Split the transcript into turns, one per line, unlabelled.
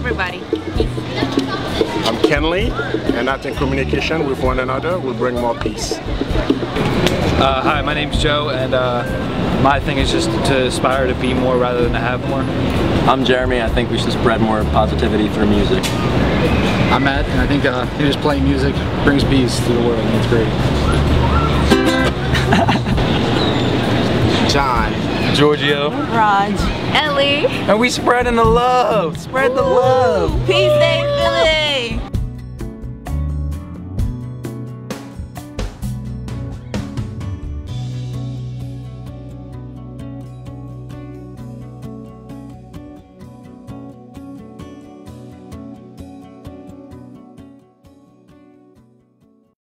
everybody. I'm Kenley, and that's in communication with one another will bring more peace.
Uh, hi, my name's Joe, and uh, my thing is just to aspire to be more rather than to have more.
I'm Jeremy, I think we should spread more positivity through music.
I'm Matt, and I think uh, just playing music brings peace to the world, and it's great.
Giorgio.
Raj.
Ellie.
And we spreading the love. Spread the love.
Peace Day Philly.